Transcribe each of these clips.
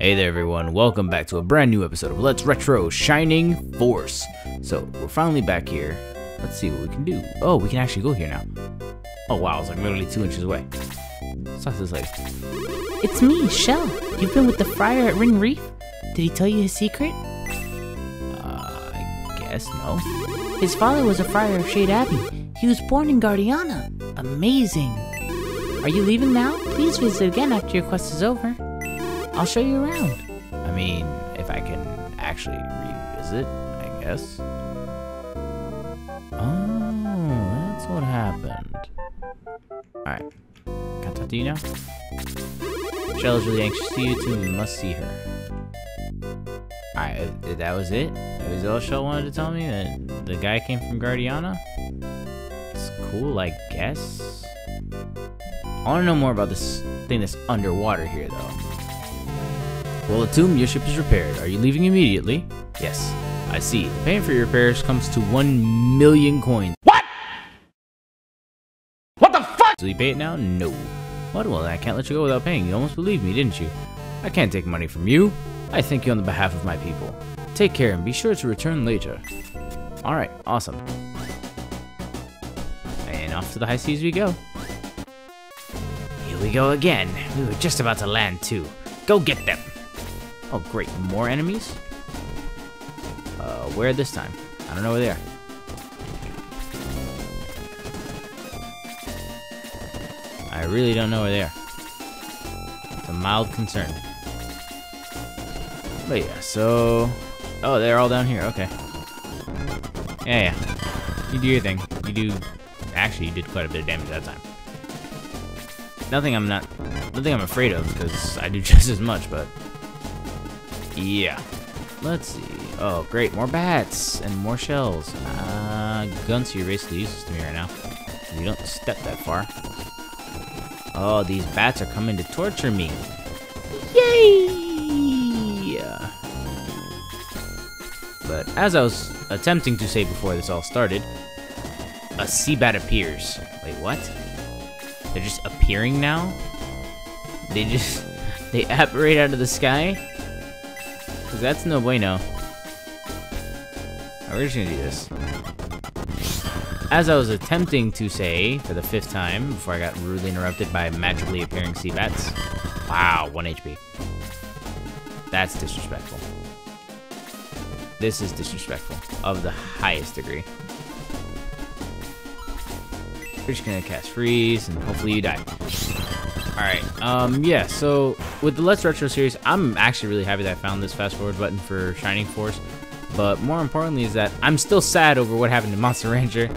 Hey there everyone, welcome back to a brand new episode of Let's Retro Shining Force. So, we're finally back here. Let's see what we can do. Oh, we can actually go here now. Oh wow, it's like literally two inches away. So this like, It's me, Shell. You've been with the friar at Ring Reef? Did he tell you his secret? uh, I guess no. His father was a friar of Shade Abbey. He was born in Guardiana. Amazing. Are you leaving now? Please visit again after your quest is over. I'll show you around. I mean, if I can actually revisit, I guess. Oh, that's what happened. Alright. Can I talk to you now? Shell is really anxious to see you too. We must see her. Alright, uh, that was it? That was all Shell wanted to tell me? That the guy came from Guardiana? It's cool, I guess. I want to know more about this thing that's underwater here, though. Well, your ship is repaired. Are you leaving immediately? Yes. I see. The payment for your repairs comes to 1 million coins. What? What the fuck? So you pay it now? No. What? Well, I can't let you go without paying. You almost believed me, didn't you? I can't take money from you. I thank you on the behalf of my people. Take care and be sure to return later. Alright, awesome. And off to the high seas we go. Here we go again. We were just about to land too. Go get them. Oh, great. More enemies? Uh, where this time? I don't know where they are. I really don't know where they are. It's a mild concern. But yeah, so... Oh, they're all down here. Okay. Yeah, yeah. You do your thing. You do... Actually, you did quite a bit of damage that time. Nothing I'm not... Nothing I'm afraid of, because I do just as much, but... Yeah. Let's see. Oh, great. More bats and more shells. Uh, guns are basically useless to me right now. You don't step that far. Oh, these bats are coming to torture me. Yay! But as I was attempting to say before this all started, a sea bat appears. Wait, what? They're just appearing now? They just... They apparate out of the sky? Because that's no bueno. Right, we're just gonna do this. As I was attempting to say, for the fifth time, before I got rudely interrupted by magically appearing sea bats. Wow, 1 HP. That's disrespectful. This is disrespectful. Of the highest degree. We're just gonna cast freeze, and hopefully you die. Alright, um, yeah, so with the Let's Retro series, I'm actually really happy that I found this fast forward button for Shining Force. But more importantly is that I'm still sad over what happened to Monster Ranger.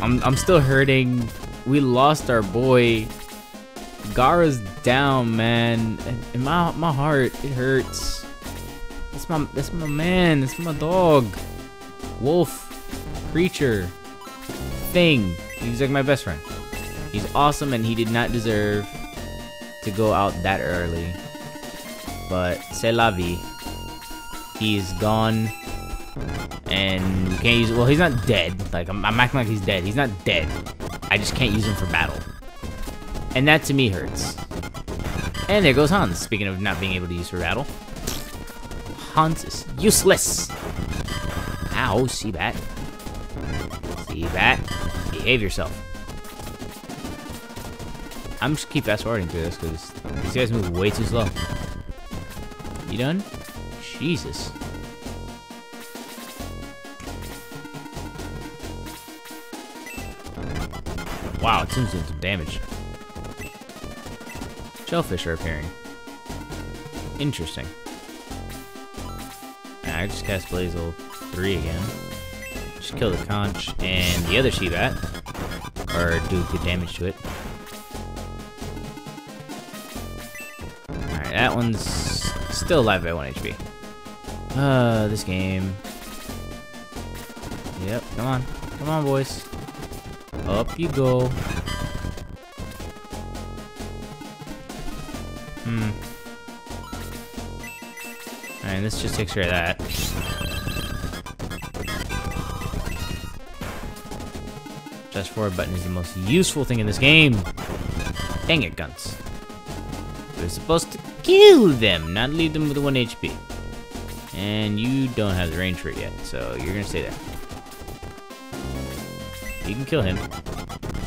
I'm, I'm still hurting. We lost our boy. Gara's down, man. And, and my, my heart, it hurts. That's my, that's my man. That's my dog. Wolf. Creature. Thing. He's like my best friend. He's awesome and he did not deserve to go out that early. But c'est la vie. He's gone. And we can't use well, he's not dead. Like I'm, I'm acting like he's dead. He's not dead. I just can't use him for battle. And that to me hurts. And there goes Hans, speaking of not being able to use for battle. Hans is useless. Ow, Seabat. Seabat. Behave yourself. I'm just keep fast forwarding through this because these guys move way too slow. You done? Jesus. Wow, it seems to do some damage. Shellfish are appearing. Interesting. I just cast Blazel 3 again. Just kill the conch and the other Seabat. Or do good damage to it. That one's still alive at 1 HP. Uh, this game. Yep, come on. Come on, boys. Up you go. Hmm. Alright, this just takes care of that. Just forward button is the most useful thing in this game. Dang it, Guntz. We're supposed to kill them, not leave them with 1 HP. And you don't have the range for it yet, so you're gonna stay there. You can kill him.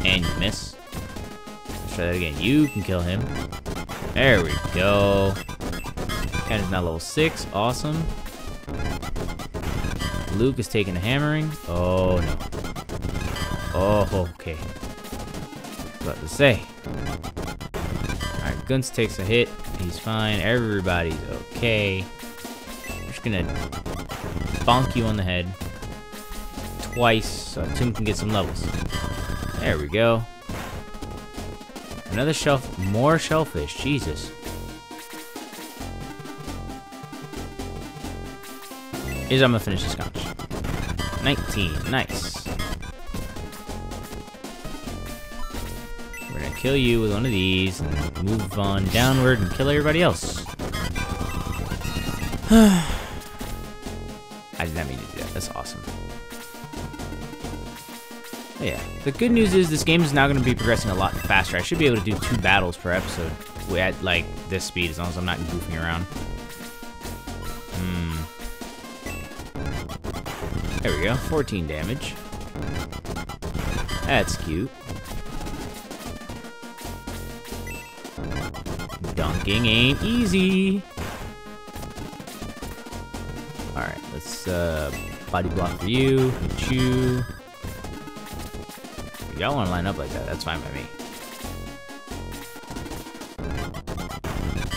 And you miss. Let's try that again. You can kill him. There we go. Is now level 6. Awesome. Luke is taking a hammering. Oh, no. Oh, okay. What to say. Alright, Guntz takes a hit. He's fine. Everybody's okay. I'm just gonna bonk you on the head twice so Tim can get some levels. There we go. Another shelf, more shellfish, Jesus. How I'm gonna finish this scotch. 19, nice. Kill you with one of these and move on downward and kill everybody else. I did not mean to do that, that's awesome. Oh, yeah, the good news is this game is now going to be progressing a lot faster. I should be able to do two battles per episode at, like, this speed, as long as I'm not goofing around. Hmm. There we go, 14 damage. That's cute. Dunking ain't easy. Alright, let's, uh, body block for you, hit you. If y'all want to line up like that, that's fine by me.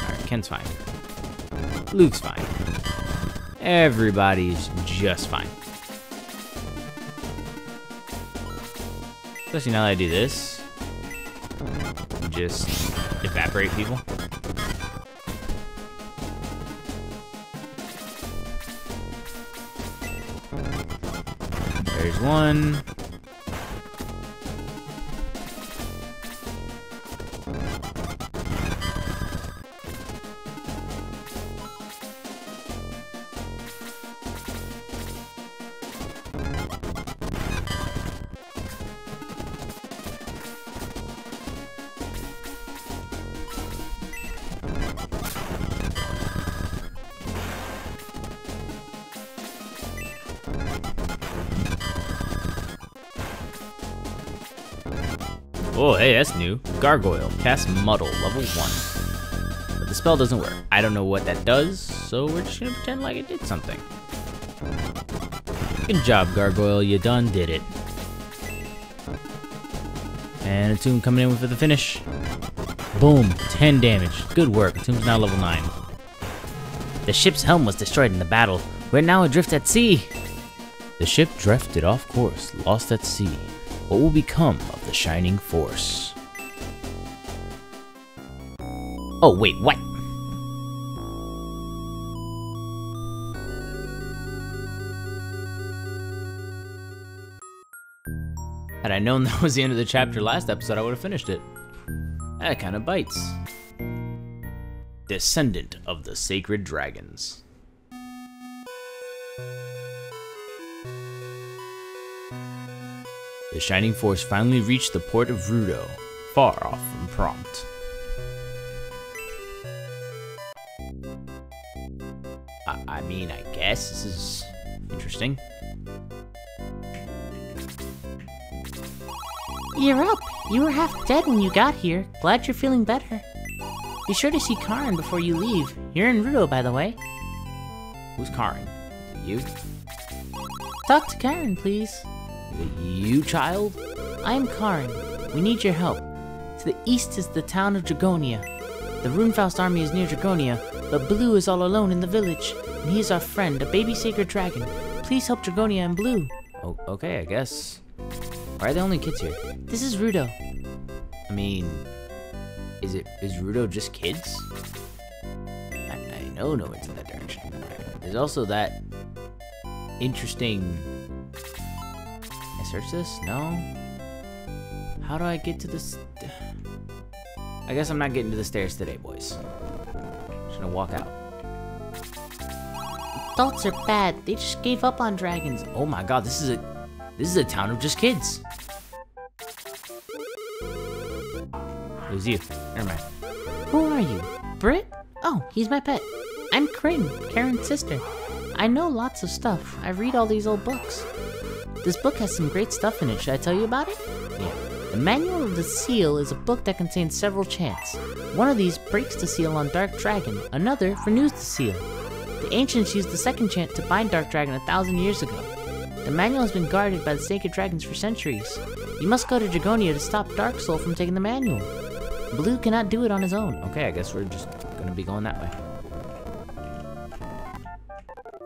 Alright, Ken's fine. Luke's fine. Everybody's just fine. Especially now that I do this. Just evaporate people. One. Oh, hey, that's new. Gargoyle. Cast Muddle, level 1. But the spell doesn't work. I don't know what that does, so we're just gonna pretend like it did something. Good job, Gargoyle. You done did it. And Atum coming in for the finish. Boom, 10 damage. Good work. Atum's now level 9. The ship's helm was destroyed in the battle. We're now adrift at sea. The ship drifted off course, lost at sea. What will become of the Shining Force? Oh, wait, what? Had I known that was the end of the chapter last episode, I would have finished it. That kind of bites. Descendant of the Sacred Dragons. The Shining Force finally reached the port of Rudo, far off from Prompt. I, I mean, I guess this is interesting. You're up. You were half dead when you got here. Glad you're feeling better. Be sure to see Karin before you leave. You're in Rudo, by the way. Who's Karin? You? Talk to Karin, please. You, child? I am Karin. We need your help. To the east is the town of Dragonia. The Runefaust army is near Dragonia, but Blue is all alone in the village, and he is our friend, a baby sacred dragon. Please help Dragonia and Blue. Oh, okay, I guess. Why are the only kids here? This is Rudo. I mean, is it is Rudo just kids? I, I know no one's in that direction. There's also that interesting. Search this? No. How do I get to this? I guess I'm not getting to the stairs today, boys. Just gonna walk out. Adults are bad. They just gave up on dragons. Oh my god, this is a this is a town of just kids. It was you. Never mind. Who are you? Brit? Oh, he's my pet. I'm Kryn, Karin's sister. I know lots of stuff. I read all these old books. This book has some great stuff in it. Should I tell you about it? Yeah. The Manual of the Seal is a book that contains several chants. One of these breaks the seal on Dark Dragon, another renews the seal. The ancients used the second chant to bind Dark Dragon a thousand years ago. The manual has been guarded by the sacred dragons for centuries. You must go to Dragonia to stop Dark Sol from taking the manual. Blue cannot do it on his own. Okay, I guess we're just gonna be going that way.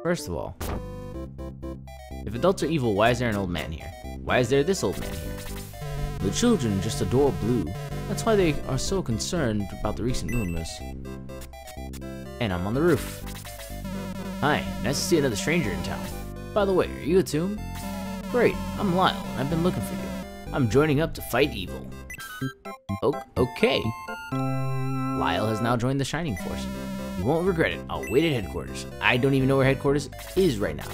First of all, if adults are evil, why is there an old man here? Why is there this old man here? The children just adore Blue. That's why they are so concerned about the recent rumors. And I'm on the roof. Hi, nice to see another stranger in town. By the way, are you Atum? Great, I'm Lyle, and I've been looking for you. I'm joining up to fight evil. O okay. Lyle has now joined the Shining Force. You won't regret it. I'll wait at headquarters. I don't even know where headquarters is right now.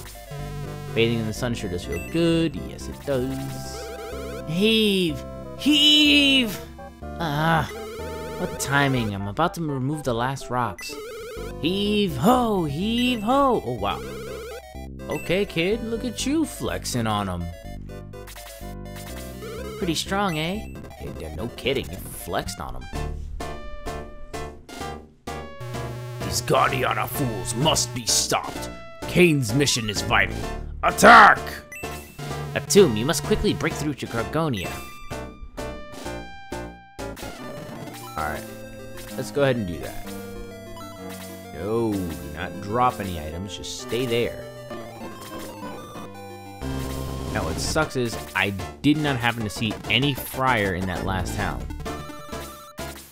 Bathing in the sun sure does feel good. Yes, it does. Heave! Heave! Ah, what timing. I'm about to remove the last rocks. Heave ho! Heave ho! Oh, wow. Okay, kid, look at you flexing on them. Pretty strong, eh? Hey, no kidding, you flexed on them. These Guardiana fools must be stopped. Kane's mission is vital. Attack! Atum, you must quickly break through to Dragonia. Alright, let's go ahead and do that. No, do not drop any items, just stay there. Now what sucks is, I did not happen to see any Friar in that last town.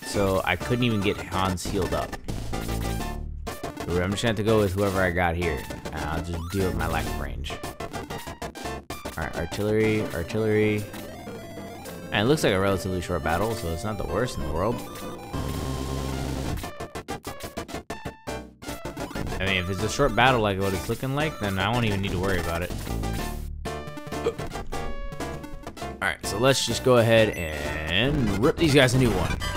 So I couldn't even get Hans healed up. I'm just gonna have to go with whoever I got here. I'll just deal with my lack of range. Alright, artillery, artillery. And it looks like a relatively short battle, so it's not the worst in the world. I mean, if it's a short battle like what it's looking like, then I won't even need to worry about it. Alright, so let's just go ahead and rip these guys a new one.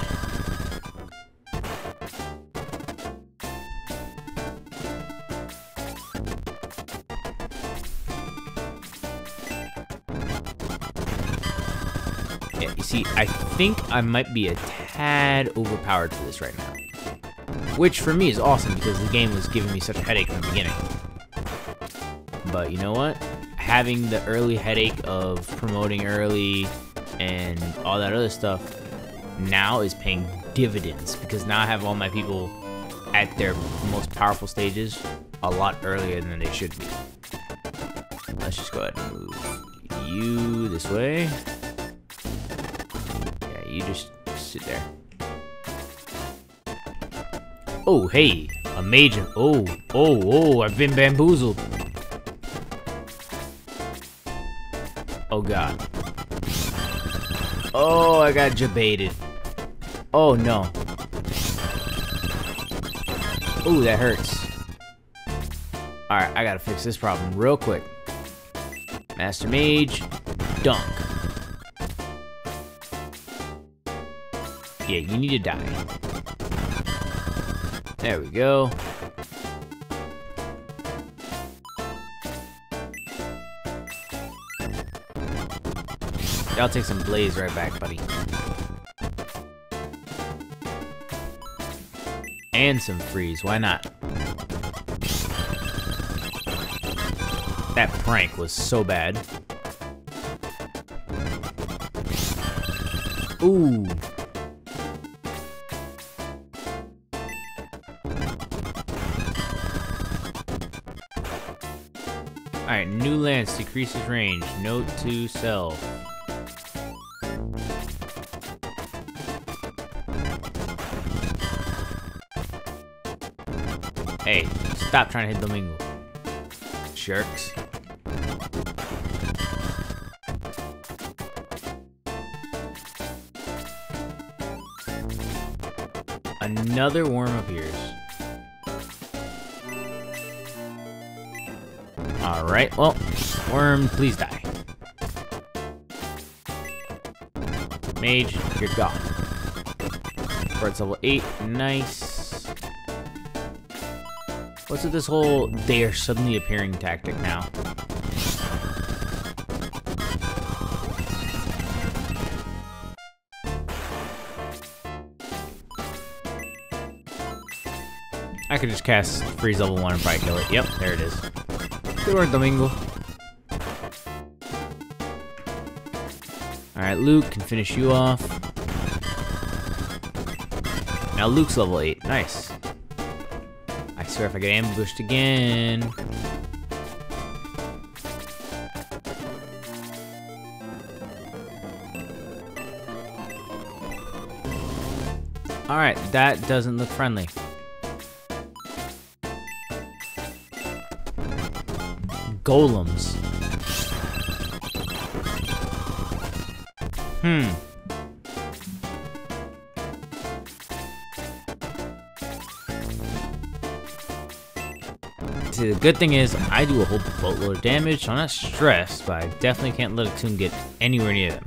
See, I think I might be a tad overpowered for this right now. Which for me is awesome because the game was giving me such a headache in the beginning. But you know what? Having the early headache of promoting early and all that other stuff now is paying dividends because now I have all my people at their most powerful stages a lot earlier than they should be. Let's just go ahead and move you this way. You just sit there. Oh, hey, a major. Oh, oh, oh, I've been bamboozled. Oh, God. Oh, I got jebaited. Oh, no. Oh, that hurts. Alright, I gotta fix this problem real quick. Master Mage, dunk. Yeah, you need to die. There we go. I'll take some blaze right back, buddy. And some freeze, why not? That prank was so bad. Ooh. Alright, new lance decreases range. Note to self. Hey, stop trying to hit Domingo. Jerks. Another worm appears. Alright, well, worm, please die. Mage, you're gone. Bird's level 8, nice. What's with this whole they are suddenly appearing tactic now? I could just cast freeze level 1 and probably kill it. Yep, there it is. Good work, Domingo. Alright, Luke can finish you off. Now Luke's level 8. Nice. I swear if I get ambushed again... Alright, that doesn't look friendly. Golems. Hmm. See, the good thing is I do a whole boatload of damage, so I'm not stressed, but I definitely can't let Atum get anywhere near them.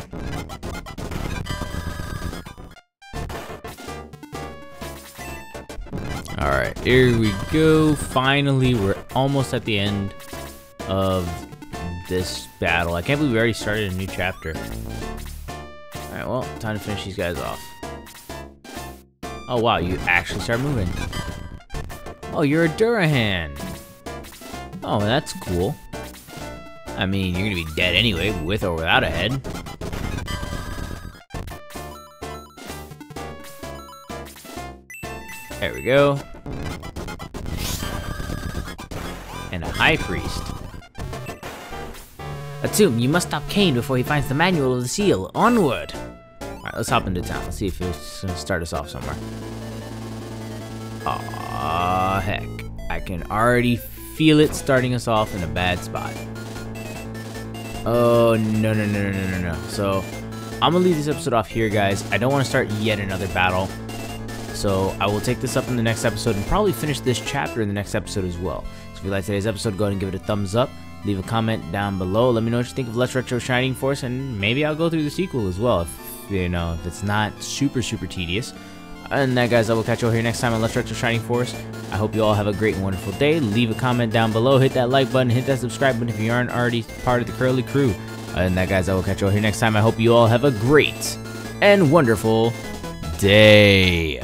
Alright, here we go. Finally, we're almost at the end of this battle. I can't believe we already started a new chapter. Alright, well, time to finish these guys off. Oh wow, you actually start moving. Oh, you're a Durahan. Oh, that's cool. I mean, you're gonna be dead anyway, with or without a head. There we go. And a High Priest. Atum, you must stop Kane before he finds the manual of the seal. Onward! Alright, let's hop into town. Let's see if it's gonna start us off somewhere. Aw, heck. I can already feel it starting us off in a bad spot. Oh, no, no, no, no, no, no, no. So, I'm gonna leave this episode off here, guys. I don't want to start yet another battle. So, I will take this up in the next episode and probably finish this chapter in the next episode as well. So, if you like today's episode, go ahead and give it a thumbs up. Leave a comment down below. Let me know what you think of Let's Retro Shining Force, and maybe I'll go through the sequel as well, if, you know, if it's not super, super tedious. And that, guys, I will catch you all here next time on Let's Retro Shining Force. I hope you all have a great and wonderful day. Leave a comment down below. Hit that like button. Hit that subscribe button if you aren't already part of the Curly crew. And that, guys, I will catch you all here next time. I hope you all have a great and wonderful day.